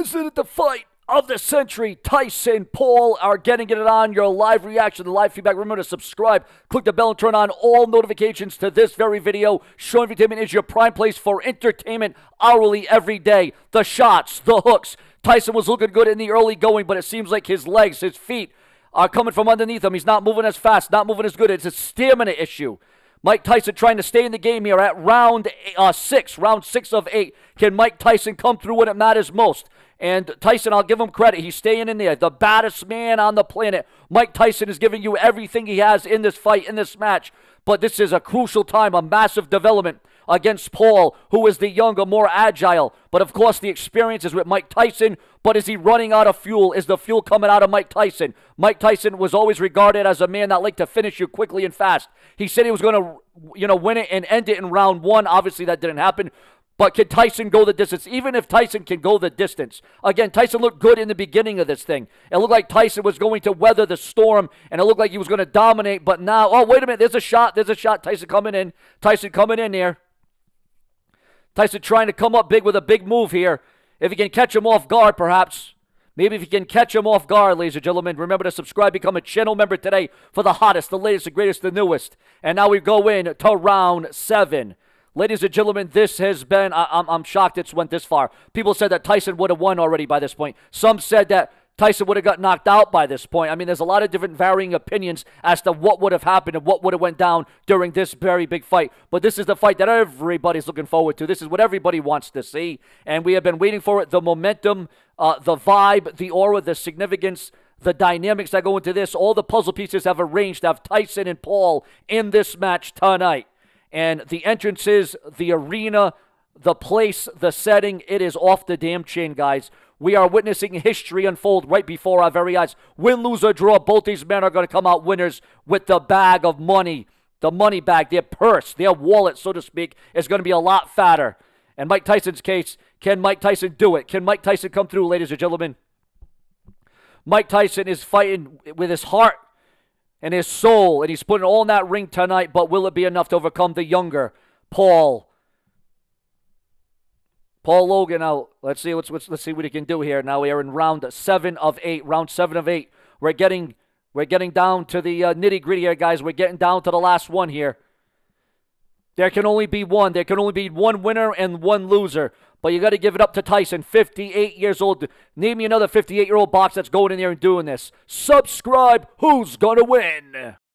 Isn't it the fight of the century? Tyson Paul are getting it on your live reaction, the live feedback. Remember to subscribe, click the bell, and turn on all notifications to this very video. Show Entertainment is your prime place for entertainment hourly every day. The shots, the hooks. Tyson was looking good in the early going, but it seems like his legs, his feet are coming from underneath him. He's not moving as fast, not moving as good. It's a stamina issue. Mike Tyson trying to stay in the game here at round uh, six, round six of eight. Can Mike Tyson come through when it matters most? And Tyson, I'll give him credit. He's staying in there. The baddest man on the planet. Mike Tyson is giving you everything he has in this fight, in this match. But this is a crucial time, a massive development against Paul, who is the younger, more agile. But of course, the experience is with Mike Tyson. But is he running out of fuel? Is the fuel coming out of Mike Tyson? Mike Tyson was always regarded as a man that liked to finish you quickly and fast. He said he was going to, you know, win it and end it in round one. Obviously, that didn't happen. But can Tyson go the distance? Even if Tyson can go the distance. Again, Tyson looked good in the beginning of this thing. It looked like Tyson was going to weather the storm, and it looked like he was going to dominate. But now, oh, wait a minute. There's a shot. There's a shot. Tyson coming in. Tyson coming in there. Tyson trying to come up big with a big move here. If he can catch him off guard, perhaps. Maybe if you can catch him off guard, ladies and gentlemen. Remember to subscribe, become a channel member today for the hottest, the latest, the greatest, the newest. And now we go in to round seven. Ladies and gentlemen, this has been, I, am I'm, I'm shocked it's went this far. People said that Tyson would have won already by this point. Some said that Tyson would have got knocked out by this point. I mean, there's a lot of different varying opinions as to what would have happened and what would have went down during this very big fight. But this is the fight that everybody's looking forward to. This is what everybody wants to see, and we have been waiting for it. The momentum, uh, the vibe, the aura, the significance, the dynamics that go into this. All the puzzle pieces have arranged to have Tyson and Paul in this match tonight. And the entrances, the arena, the place, the setting, it is off the damn chain, guys. We are witnessing history unfold right before our very eyes. Win, lose, or draw, both these men are going to come out winners with the bag of money. The money bag, their purse, their wallet, so to speak, is going to be a lot fatter. And Mike Tyson's case, can Mike Tyson do it? Can Mike Tyson come through, ladies and gentlemen? Mike Tyson is fighting with his heart and his soul, and he's putting all in that ring tonight, but will it be enough to overcome the younger Paul? Paul Logan out. Let's see what's, what's let's see what he can do here. Now we are in round seven of eight. Round seven of eight. We're getting we're getting down to the uh, nitty gritty here, guys. We're getting down to the last one here. There can only be one. There can only be one winner and one loser. But you got to give it up to Tyson, 58 years old. Name me another 58 year old box that's going in there and doing this. Subscribe. Who's going to win?